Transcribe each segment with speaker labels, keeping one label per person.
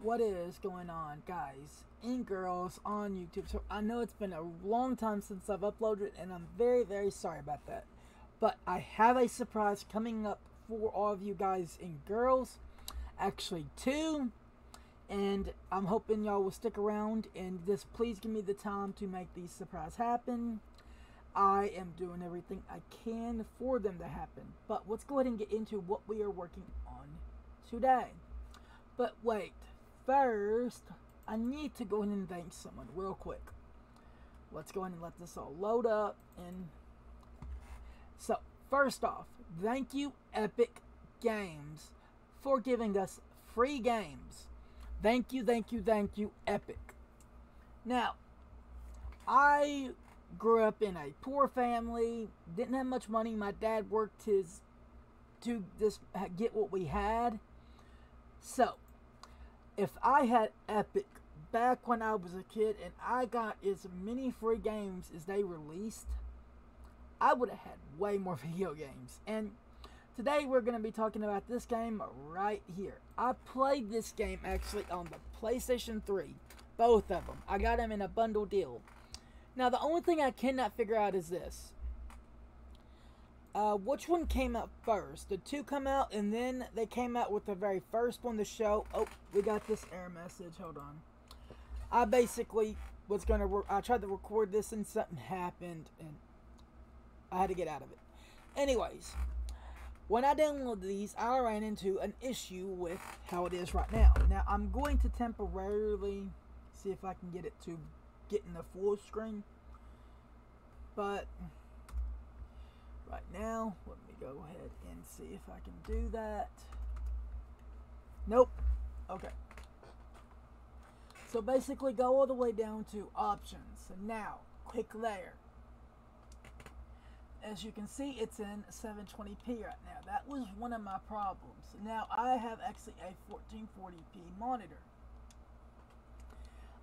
Speaker 1: what is going on, guys and girls on YouTube? So I know it's been a long time since I've uploaded, and I'm very, very sorry about that. But I have a surprise coming up for all of you guys and girls. Actually, two. And I'm hoping y'all will stick around and just please give me the time to make these surprise happen. I am doing everything I can for them to happen. But let's go ahead and get into what we are working on today. But wait, first, I need to go ahead and thank someone real quick. Let's go ahead and let this all load up. And so, first off, thank you, Epic Games, for giving us free games. Thank you, thank you, thank you, Epic. Now, I grew up in a poor family, didn't have much money. My dad worked his to just get what we had. So, if I had Epic back when I was a kid and I got as many free games as they released, I would have had way more video games. And today we're going to be talking about this game right here. I played this game actually on the PlayStation 3, both of them. I got them in a bundle deal. Now, the only thing I cannot figure out is this. Uh, which one came out first? The two come out, and then they came out with the very first one to show. Oh, we got this error message. Hold on. I basically was gonna. I tried to record this, and something happened, and I had to get out of it. Anyways, when I downloaded these, I ran into an issue with how it is right now. Now, I'm going to temporarily see if I can get it to get in the full screen. But now, let me go ahead and see if I can do that. Nope. Okay. So basically go all the way down to options. And now, click there. As you can see, it's in 720p right now. That was one of my problems. Now, I have actually a 1440p monitor.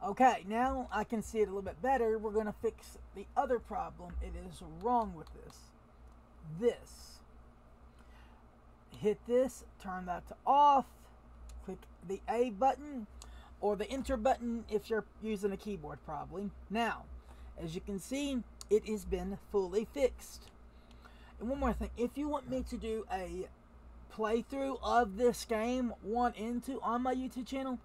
Speaker 1: Okay, now I can see it a little bit better. We're going to fix the other problem. It is wrong with this. This. Hit this, turn that to off, click the A button, or the enter button if you're using a keyboard probably. Now, as you can see, it has been fully fixed. And one more thing, if you want me to do a playthrough of this game, one and two, on my YouTube channel,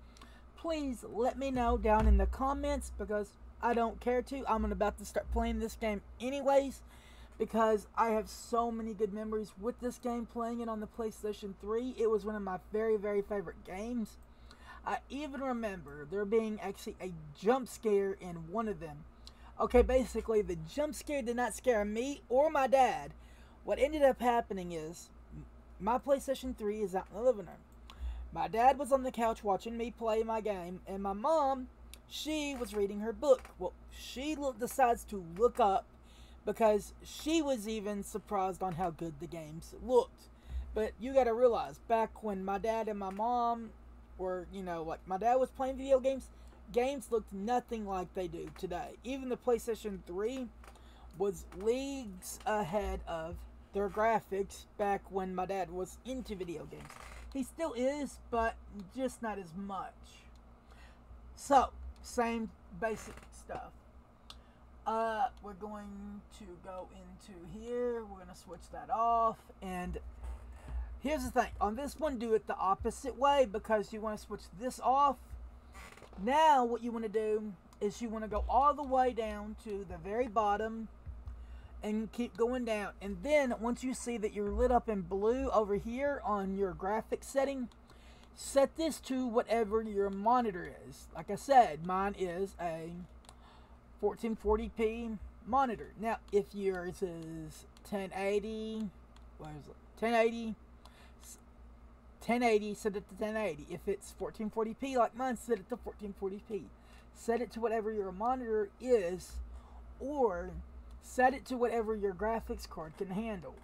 Speaker 1: please let me know down in the comments because I don't care to. I'm about to start playing this game anyways because I have so many good memories with this game playing it on the PlayStation 3. It was one of my very, very favorite games. I even remember there being actually a jump scare in one of them. Okay, basically, the jump scare did not scare me or my dad. What ended up happening is my PlayStation 3 is out in the living room. My dad was on the couch watching me play my game, and my mom, she was reading her book. Well, she decides to look up because she was even surprised on how good the games looked. But you got to realize, back when my dad and my mom were, you know, like my dad was playing video games, games looked nothing like they do today. Even the PlayStation 3 was leagues ahead of their graphics back when my dad was into video games. He still is, but just not as much. So, same basic stuff. Uh, we're going to go into here. We're going to switch that off. And here's the thing. On this one, do it the opposite way because you want to switch this off. Now, what you want to do is you want to go all the way down to the very bottom and keep going down. And then once you see that you're lit up in blue over here on your graphic setting, set this to whatever your monitor is. Like I said, mine is a 1440p monitor. Now, if yours is 1080, what is it? 1080, 1080, set it to 1080. If it's 1440p like mine, set it to 1440p. Set it to whatever your monitor is, or set it to whatever your graphics card can handle.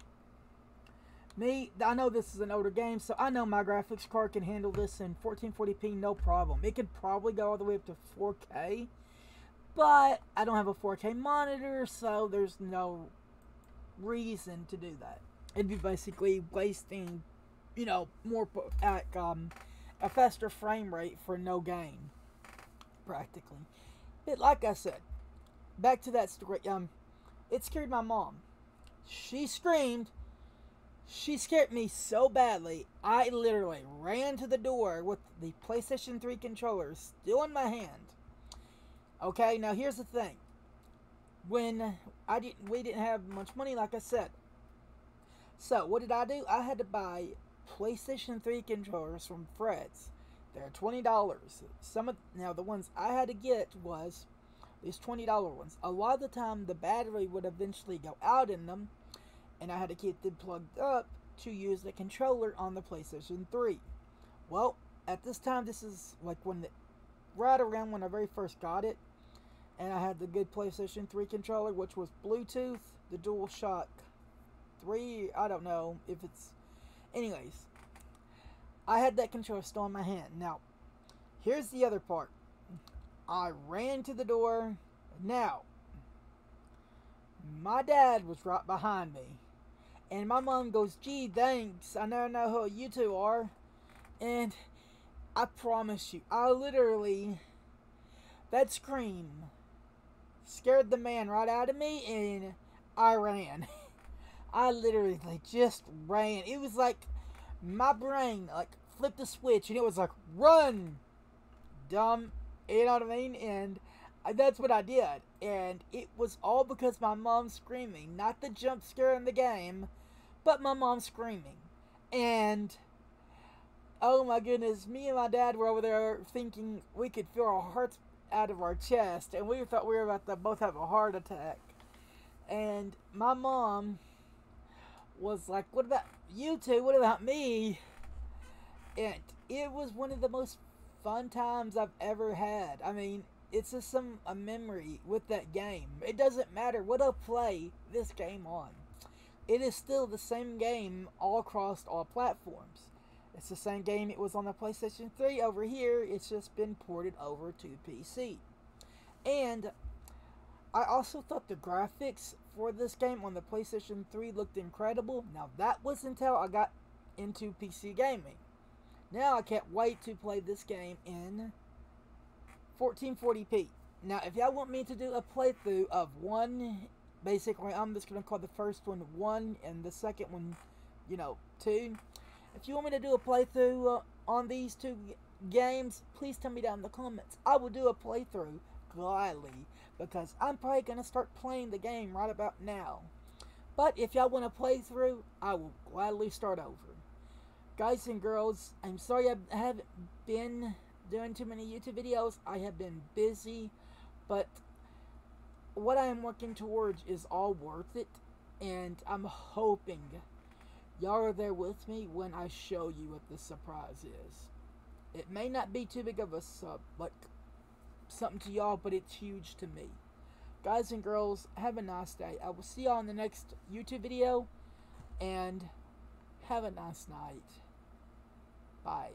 Speaker 1: Me, I know this is an older game, so I know my graphics card can handle this in 1440p no problem. It could probably go all the way up to 4K, but I don't have a 4K monitor, so there's no reason to do that. It'd be basically wasting, you know, more at um, a faster frame rate for no gain, practically. But like I said, back to that story. Um, it scared my mom. She screamed. She scared me so badly, I literally ran to the door with the PlayStation 3 controller still in my hand. Okay, now here's the thing. When I didn't we didn't have much money like I said. So, what did I do? I had to buy PlayStation 3 controllers from Fred's. They're $20. Some of now the ones I had to get was these $20 ones. A lot of the time the battery would eventually go out in them and I had to keep them plugged up to use the controller on the PlayStation 3. Well, at this time this is like when the, right around when I very first got it and I had the good PlayStation 3 controller which was Bluetooth, the DualShock 3, I don't know if it's anyways. I had that controller still in my hand. Now, here's the other part. I ran to the door. Now, my dad was right behind me. And my mom goes, gee, thanks. I now know who you two are. And I promise you, I literally, that scream scared the man right out of me and I ran. I literally just ran. It was like my brain like flipped a switch and it was like, run, dumb you know what I mean? And that's what I did. And it was all because my mom screaming. Not the jump scare in the game, but my mom screaming. And oh my goodness, me and my dad were over there thinking we could feel our hearts out of our chest. And we thought we were about to both have a heart attack. And my mom was like, What about you two? What about me? And it was one of the most fun times I've ever had. I mean, it's just some a memory with that game. It doesn't matter what I play this game on. It is still the same game all across all platforms. It's the same game it was on the PlayStation 3 over here. It's just been ported over to PC. And I also thought the graphics for this game on the PlayStation 3 looked incredible. Now that was until I got into PC gaming. Now I can't wait to play this game in 1440p. Now, if y'all want me to do a playthrough of one, basically, I'm just going to call the first one 1 and the second one, you know, 2. If you want me to do a playthrough uh, on these two games, please tell me down in the comments. I will do a playthrough gladly because I'm probably going to start playing the game right about now. But if y'all want to play through, I will gladly start over guys and girls, I'm sorry I haven't been doing too many YouTube videos. I have been busy, but what I am working towards is all worth it, and I'm hoping y'all are there with me when I show you what the surprise is. It may not be too big of a sub, but something to y'all, but it's huge to me. Guys and girls, have a nice day. I will see y'all in the next YouTube video, and have a nice night. Bye.